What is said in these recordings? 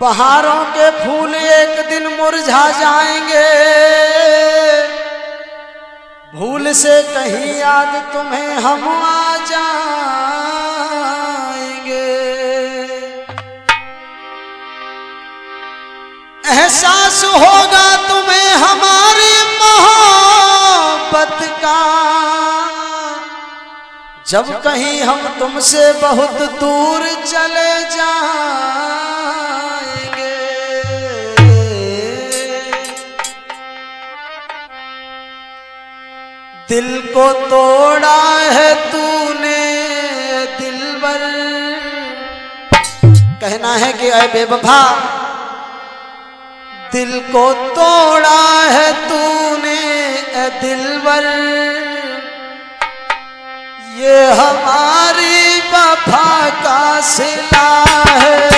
बहारों के फूल एक दिन मुरझा जाएँगे। भूल से कहीं याद तुम्हें हम आ जाएँगे। एहसास होगा तुम्हें हमारी मोहब्बत का। जब कहीं हम तुमसे बहुत दूर चले जाएँगे को तोड़ा है तूने दिलबर कहना है कि अय बेवफा, दिल को तोड़ा है तूने दिलबर ये हमारी वफा का सिला है।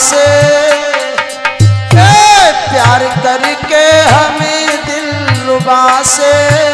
से। ए, प्यार करके हमें दिल लुबा से।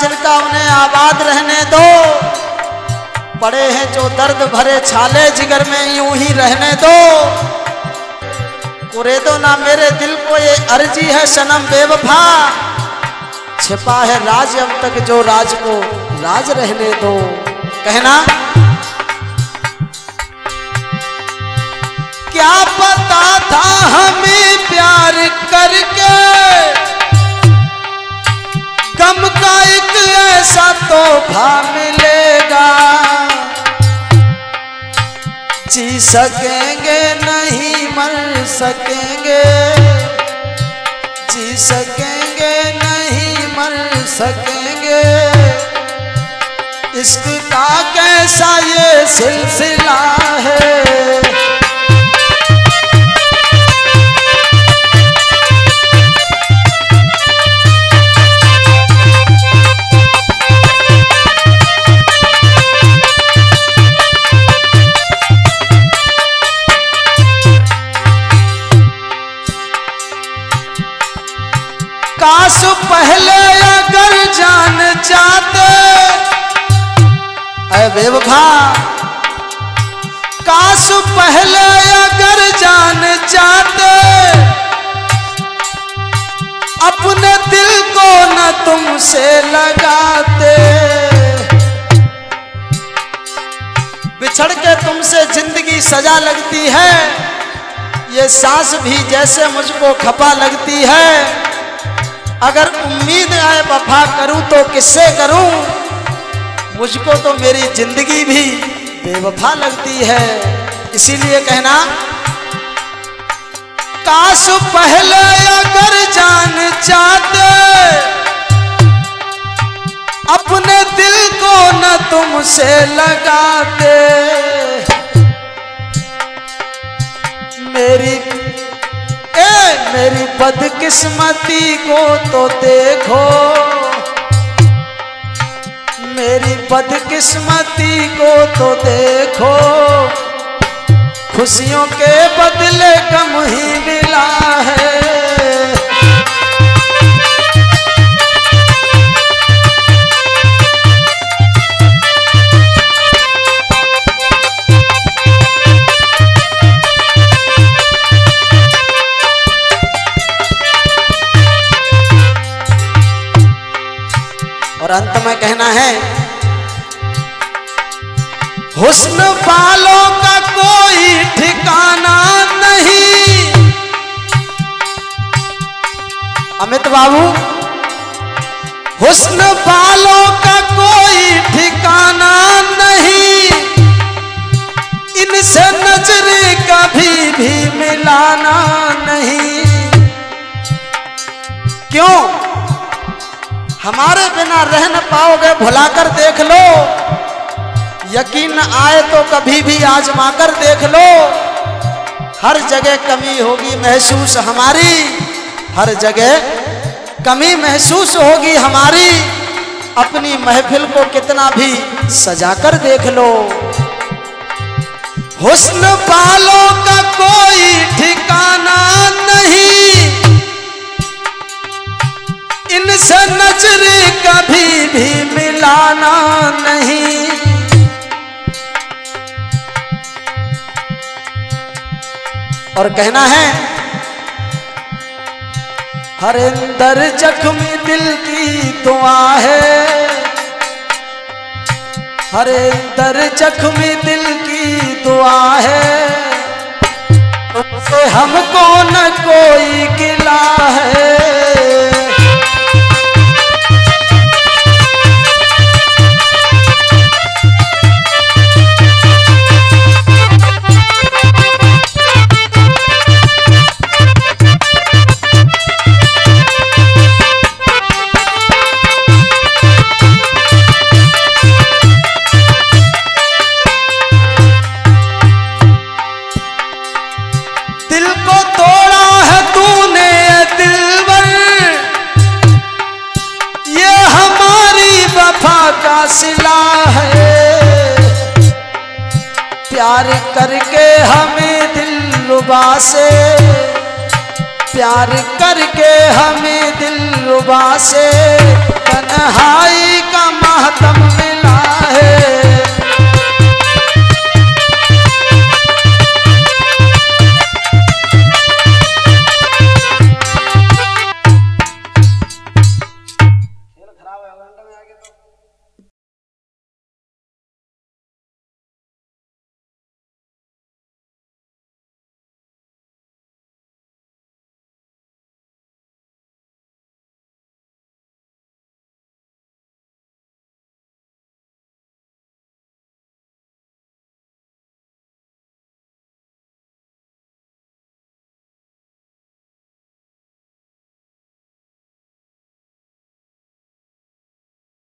जिनका उन्हें आबाद रहने दो। पड़े हैं जो दर्द भरे छाले, जिगर में यूँ ही रहने दो। कुरे दो ना मेरे दिल को, ये अर्जी है सनम बेवफा। छिपा है राज अब तक जो राज को राज रहने दो। कहना? क्या पता था हमें प्यार करके? एक ऐसा तोहफा मिलेगा जी सकेंगे, नहीं मर सकेंगे। जी सकेंगे, नहीं मर सकेंगे। इश्क का कैसा ये सिलसिला? जाते अरे बेवफा, काश पहले अगर जान जाते अपने दिल को न तुमसे लगाते। बिछड़ के तुमसे ज़िंदगी सजा लगती है। ये सांस भी जैसे मुझको खपा लगती है। अगर उम्मीद आए वफा करूँ तो किससे करूँ? मुझको तो मेरी ज़िंदगी भी बेवफा लगती है। इसीलिए कहना, काश पहले अगर जान चाहते, अपने दिल को न तुमसे लगाते। मेरी, ए मेरी बदकिस्मती को तो देखो। मेरी बदकिस्मती को तो देखो। खुशियों के बदले और अंत में कहना है, हुस्न बालों का कोई ठिकाना नहीं। अमित बाबू, हुस्न बालों का कोई ठिकाना नहीं। इनसे नजरे कभी भी मिलाना नहीं। क्यों? हमारे बिना रह न पाओगे, भुलाकर देख लो। यकीन आए तो कभी भी आजमा कर देख लो। हर जगह कमी होगी महसूस हमारी। हर जगह कमी महसूस होगी हमारी। अपनी महफिल को कितना भी सजा कर देख लो। हुस्न बालों का कोई ठिकाना नहीं। नजरे कभी भी मिलाना नहीं। और कहना है, हरिंदर जख्मी दिल की दुआ है। हरिंदर जख्मी दिल की दुआ है। तुमसे हमको न कोई गिला है। का सिला है। प्यार करके हमें दिल रुबा से प्यार करके हमें दिल रुबा से तन्हाई का महत्व मिला है।